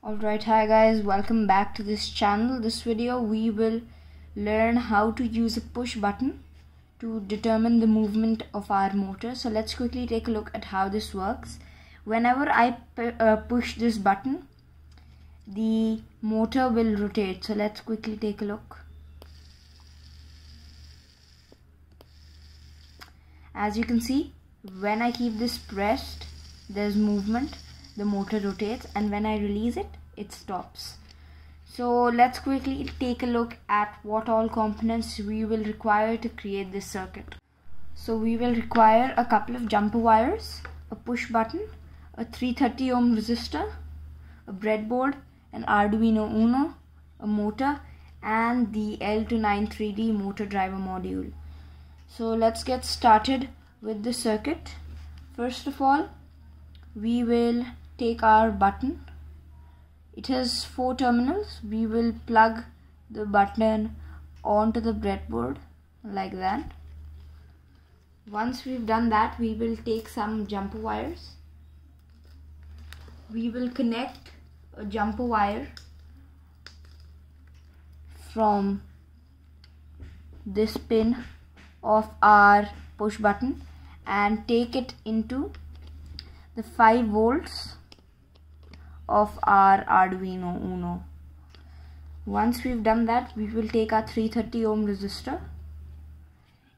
Alright, hi guys, welcome back to this channel. This video we will learn how to use a push button to determine the movement of our motor. So let's quickly take a look at how this works. Whenever I uh, push this button, the motor will rotate. So let's quickly take a look. As you can see, when I keep this pressed, there's movement the motor rotates and when I release it it stops. So let's quickly take a look at what all components we will require to create this circuit. So we will require a couple of jumper wires a push button a 330 ohm resistor a breadboard an Arduino Uno a motor and the L293D motor driver module. So let's get started with the circuit. First of all we will take our button. It has four terminals. We will plug the button onto the breadboard like that. Once we've done that we will take some jumper wires. We will connect a jumper wire from this pin of our push button and take it into the 5 volts of our Arduino Uno. Once we've done that, we will take our 330 ohm resistor.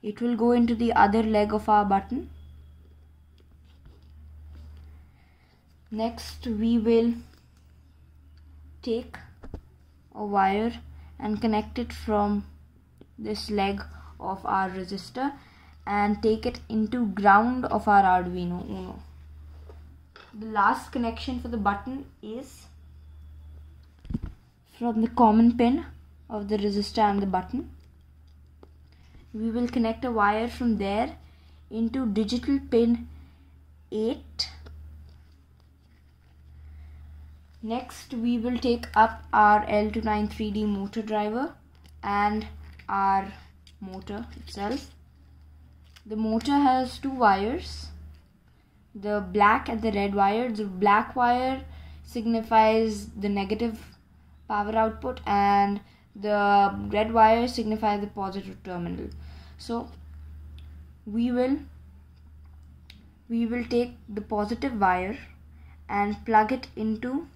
It will go into the other leg of our button. Next, we will take a wire and connect it from this leg of our resistor and take it into ground of our Arduino Uno the last connection for the button is from the common pin of the resistor and the button. We will connect a wire from there into digital pin 8 next we will take up our L293D motor driver and our motor itself. The motor has two wires the black and the red wire. The black wire signifies the negative power output and the red wire signifies the positive terminal. So we will we will take the positive wire and plug it into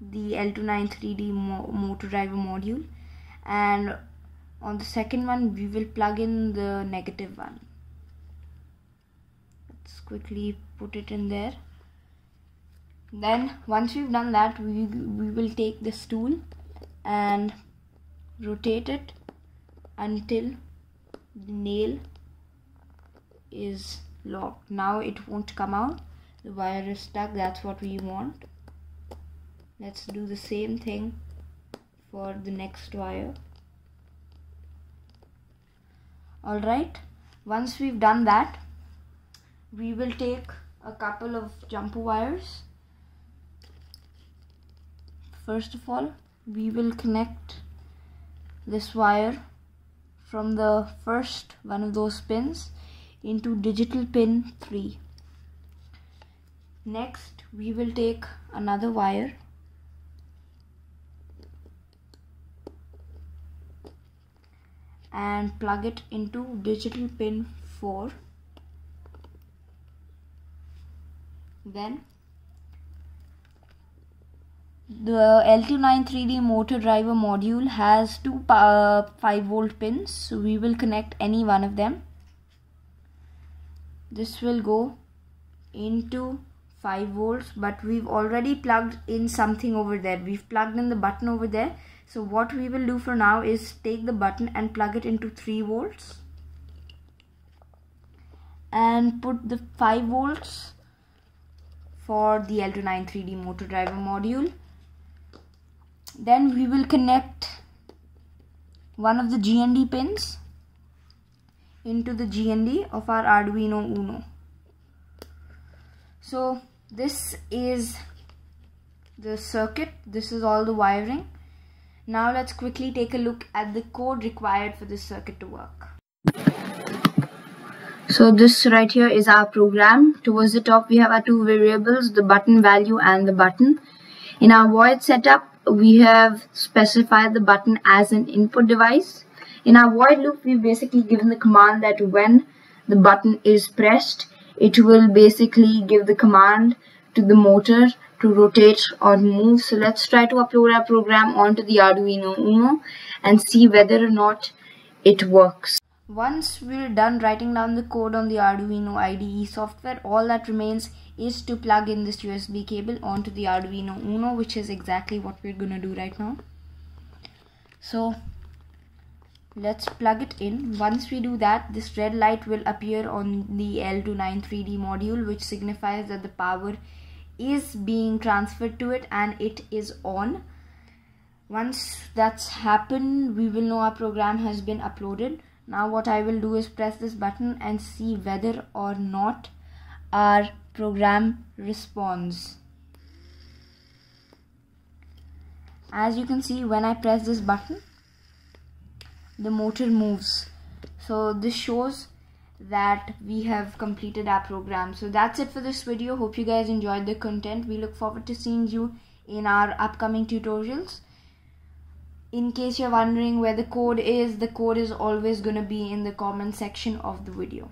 the L293D mo motor driver module. And on the second one we will plug in the negative one let's quickly put it in there. Then once we've done that we, we will take this tool and rotate it until the nail is locked. Now it won't come out. The wire is stuck. That's what we want. Let's do the same thing for the next wire. Alright once we've done that we will take a couple of jumper wires. First of all we will connect this wire from the first one of those pins into digital pin 3 next we will take another wire. And plug it into digital pin 4 then? The L293D motor driver module has two uh, 5 volt pins. So we will connect any one of them. This will go into 5 volts but we've already plugged in something over there. We've plugged in the button over there. So what we will do for now is take the button and plug it into 3 volts and put the 5 volts for the L293D motor driver module. Then we will connect one of the GND pins into the GND of our Arduino Uno. So this is the circuit, this is all the wiring. Now let's quickly take a look at the code required for this circuit to work. So this right here is our program. Towards the top we have our two variables, the button value and the button. In our void setup, we have specified the button as an input device. In our void loop, we've basically given the command that when the button is pressed, it will basically give the command to the motor to rotate or move. So let's try to upload our program onto the Arduino Uno and see whether or not it works. Once we're done writing down the code on the Arduino IDE software, all that remains is to plug in this USB cable onto the Arduino Uno, which is exactly what we're gonna do right now. So let's plug it in. Once we do that, this red light will appear on the L293D module, which signifies that the power is being transferred to it and it is on. Once that's happened, we will know our program has been uploaded. Now what I will do is press this button and see whether or not our program responds. As you can see when I press this button the motor moves. So this shows that we have completed our program. So that's it for this video. Hope you guys enjoyed the content. We look forward to seeing you in our upcoming tutorials in case you're wondering where the code is the code is always going to be in the comment section of the video